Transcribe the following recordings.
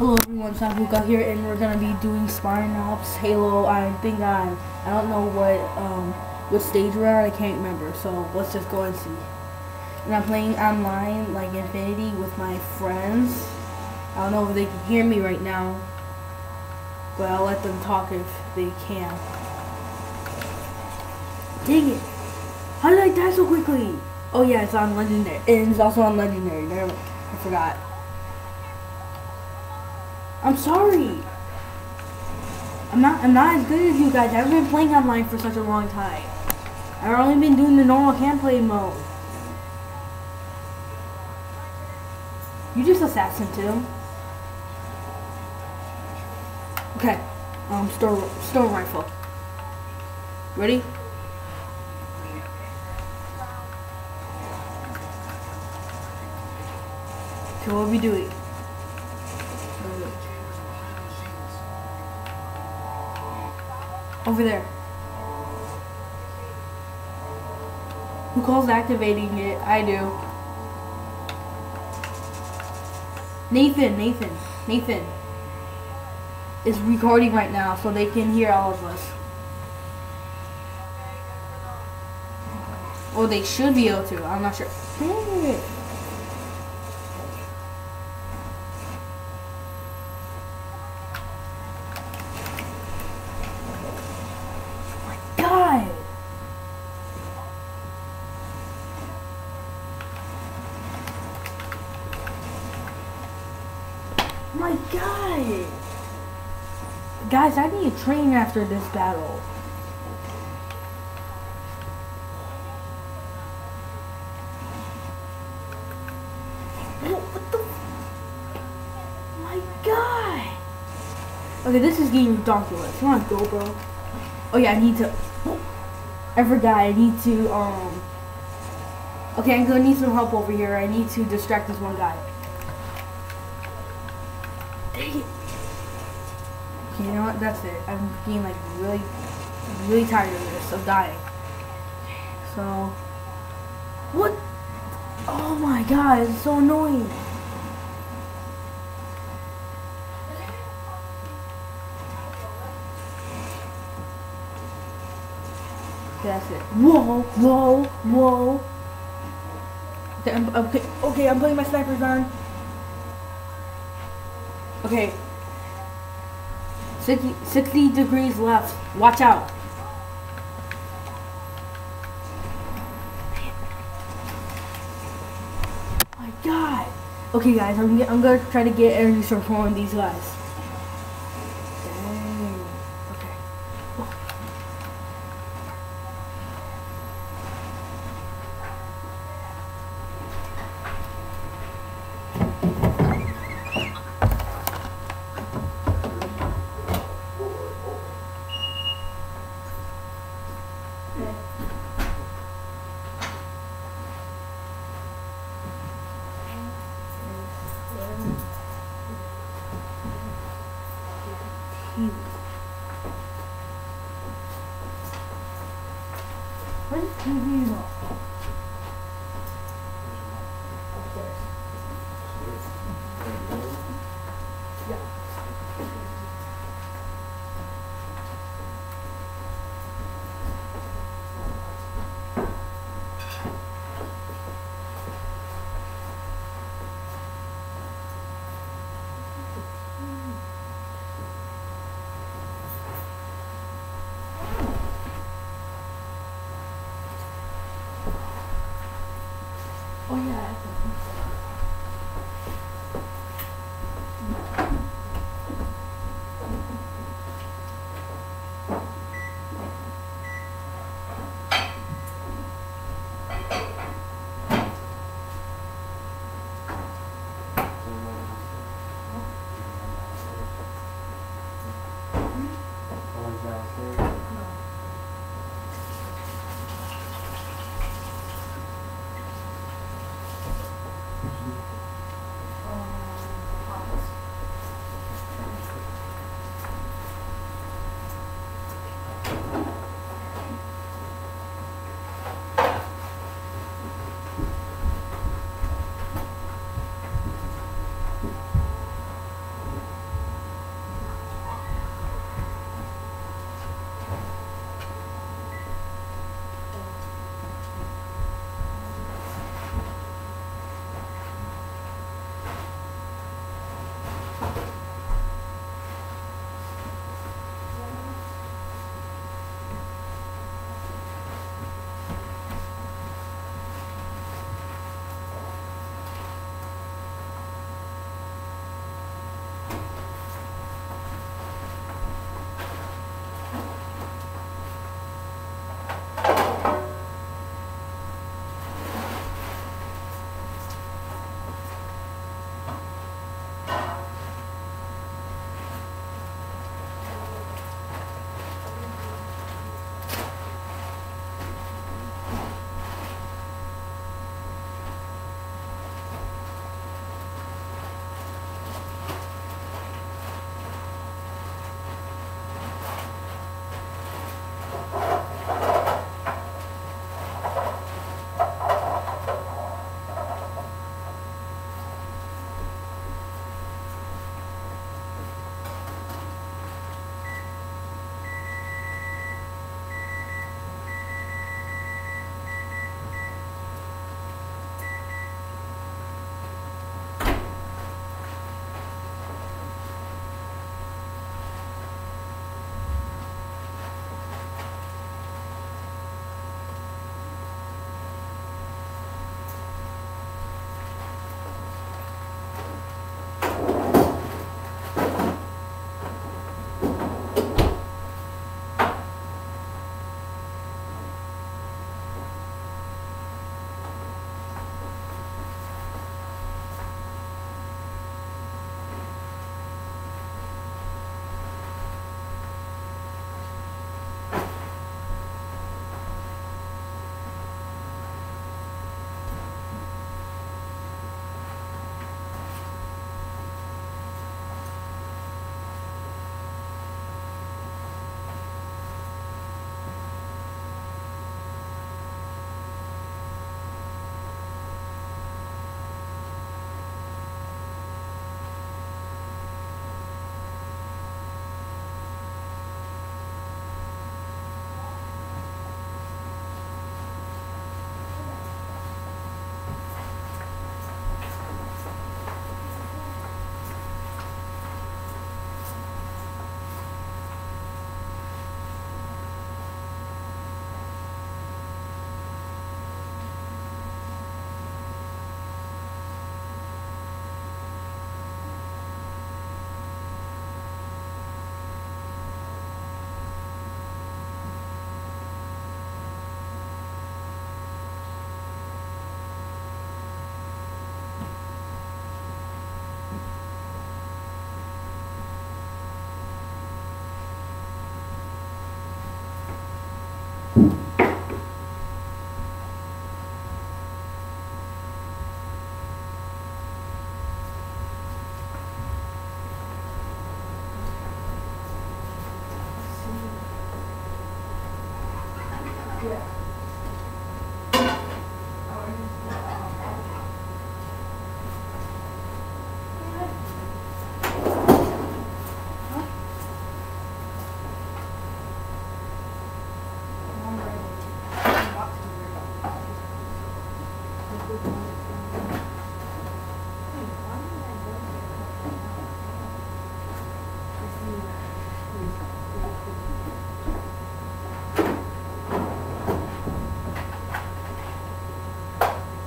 Hello everyone, Sambuka here, and we're gonna be doing Spartan Ops Halo. I think I, I don't know what um what stage we're at. I can't remember. So let's just go and see. And I'm playing online like Infinity with my friends. I don't know if they can hear me right now, but I'll let them talk if they can. Dang it! How did I die so quickly? Oh yeah, it's on Legendary, and it's also on Legendary. Mind. I forgot. I'm sorry. I'm not I'm not as good as you guys. I haven't been playing online for such a long time. I've only been doing the normal gameplay mode. You just assassin too. Okay. Um storm storm rifle. Ready? Okay, what are we doing? Over there. Who calls activating it? I do. Nathan, Nathan, Nathan is recording right now so they can hear all of us. Or they should be able to. I'm not sure. Dang it. My God. My God. Guys, I need to train after this battle. What the? My God. Okay, this is getting ridiculous. Come on, go, bro. Oh yeah, I need to. I forgot. I need to. Um. Okay, I'm gonna need some help over here. I need to distract this one guy. You know what? That's it. I'm getting like really, really tired of this, of dying. So, what? Oh my god, it's so annoying. That's it. Whoa, whoa, whoa. Okay, I'm, okay, I'm putting my snipers on. Okay. 60, 60 degrees left. Watch out. My god. Okay, guys, I'm, I'm gonna try to get energy from of these guys. TV の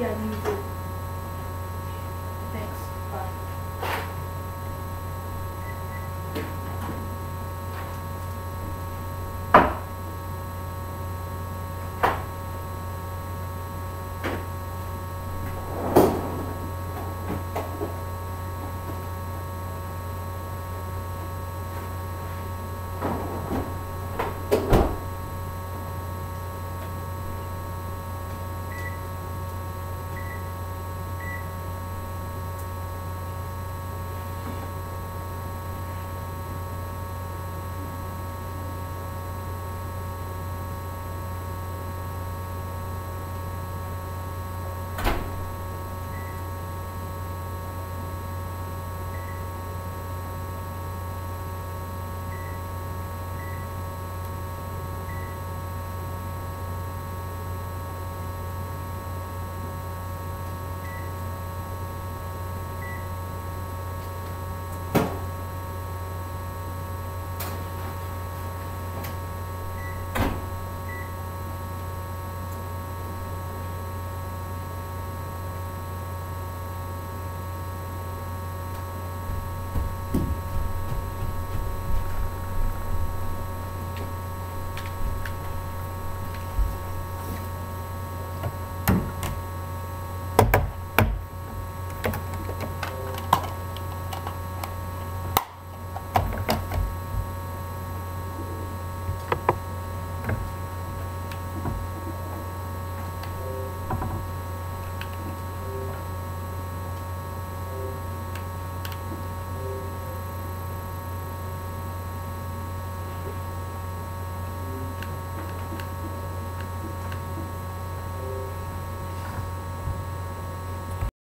Yeah, you too.